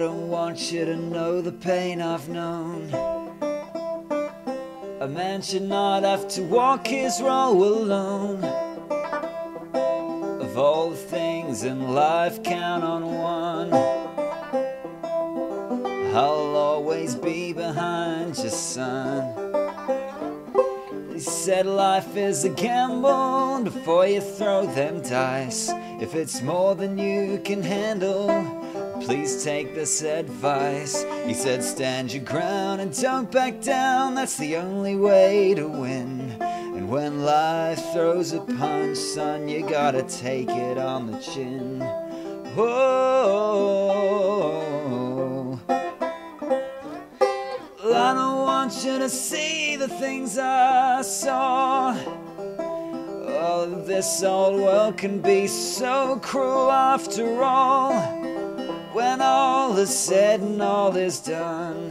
you to know the pain I've known. A man should not have to walk his role alone. Of all the things in life, count on one. I'll always be behind you, son. Said life is a gamble before you throw them dice. If it's more than you can handle, please take this advice. He said stand your ground and don't back down, that's the only way to win. And when life throws a punch, son, you gotta take it on the chin. Whoa. I want you to see the things I saw. Oh, this old world can be so cruel after all. When all is said and all is done,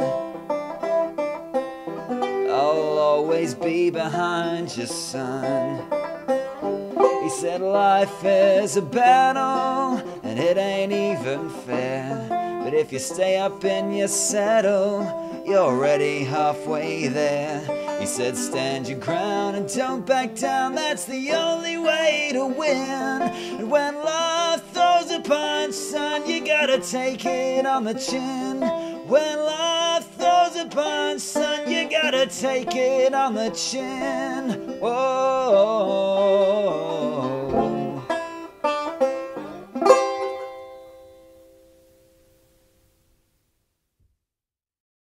I'll always be behind you, son. He said life is a battle and it ain't even fair. But if you stay up in your saddle, you're already halfway there. He said, Stand your ground and don't back down, that's the only way to win. And when love throws a punch, son, you gotta take it on the chin. When love throws a punch, son, you gotta take it on the chin. Whoa.